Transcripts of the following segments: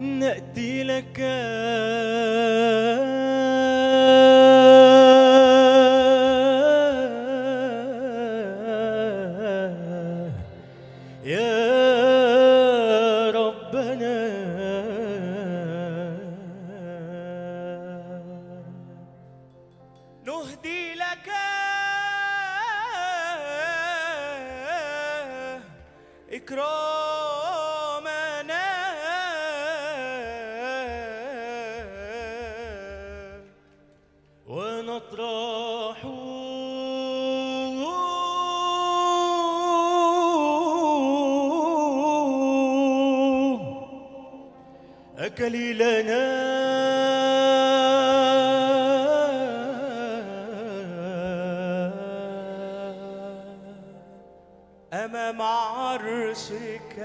نأتي لك. يا ربنا. نهدي لك. إكرام. ونطرح أكليلنا. أمام عرشك.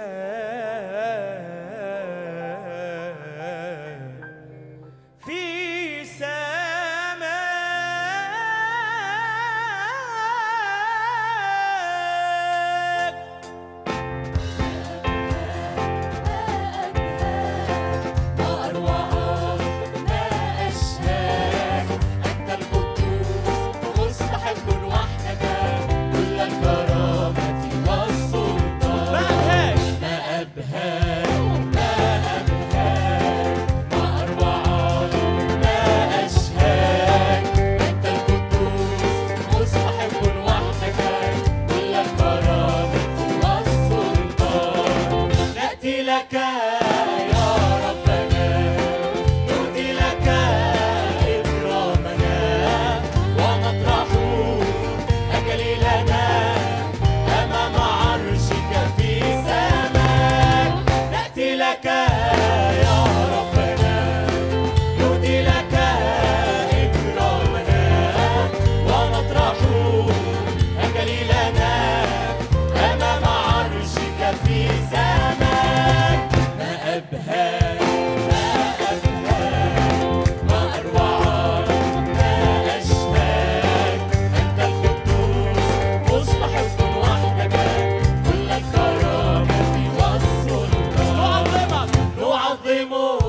Senhor.